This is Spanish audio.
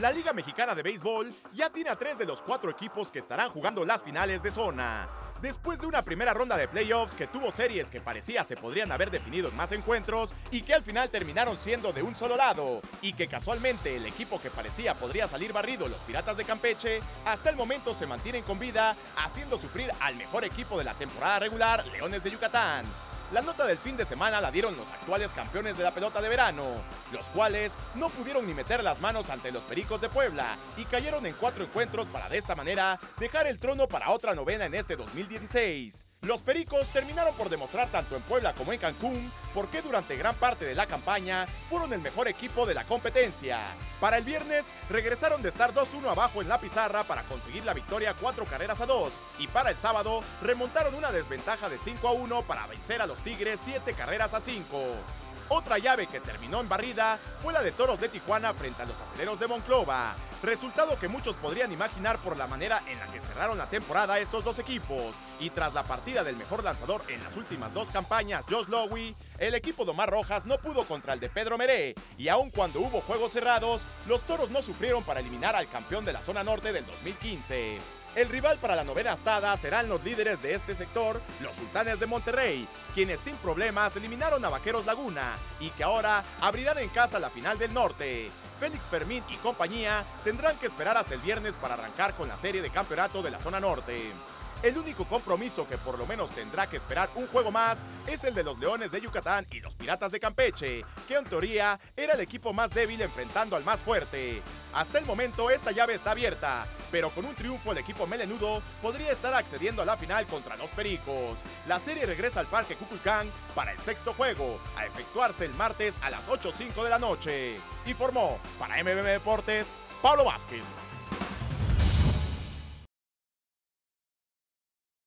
La Liga Mexicana de Béisbol ya tiene a tres de los cuatro equipos que estarán jugando las finales de zona. Después de una primera ronda de playoffs que tuvo series que parecía se podrían haber definido en más encuentros y que al final terminaron siendo de un solo lado, y que casualmente el equipo que parecía podría salir barrido, los Piratas de Campeche, hasta el momento se mantienen con vida, haciendo sufrir al mejor equipo de la temporada regular, Leones de Yucatán. La nota del fin de semana la dieron los actuales campeones de la pelota de verano, los cuales no pudieron ni meter las manos ante los Pericos de Puebla y cayeron en cuatro encuentros para de esta manera dejar el trono para otra novena en este 2016. Los Pericos terminaron por demostrar tanto en Puebla como en Cancún por qué durante gran parte de la campaña fueron el mejor equipo de la competencia. Para el viernes regresaron de estar 2-1 abajo en la pizarra para conseguir la victoria 4 carreras a 2 y para el sábado remontaron una desventaja de 5-1 para vencer a los Tigres 7 carreras a 5. Otra llave que terminó en barrida fue la de Toros de Tijuana frente a los aceleros de Monclova. Resultado que muchos podrían imaginar por la manera en la que cerraron la temporada estos dos equipos. Y tras la partida del mejor lanzador en las últimas dos campañas, Josh Lowy, el equipo de Omar Rojas no pudo contra el de Pedro Meré. Y aun cuando hubo juegos cerrados, los toros no sufrieron para eliminar al campeón de la zona norte del 2015. El rival para la novena astada serán los líderes de este sector, los Sultanes de Monterrey, quienes sin problemas eliminaron a Vaqueros Laguna y que ahora abrirán en casa la final del norte. Félix Fermín y compañía tendrán que esperar hasta el viernes para arrancar con la serie de campeonato de la zona norte. El único compromiso que por lo menos tendrá que esperar un juego más es el de los Leones de Yucatán y los Piratas de Campeche, que en teoría era el equipo más débil enfrentando al más fuerte. Hasta el momento esta llave está abierta, pero con un triunfo el equipo melenudo podría estar accediendo a la final contra los Pericos. La serie regresa al Parque Cuculcán para el sexto juego, a efectuarse el martes a las 8.05 de la noche. Informó para MMM Deportes, Pablo Vázquez.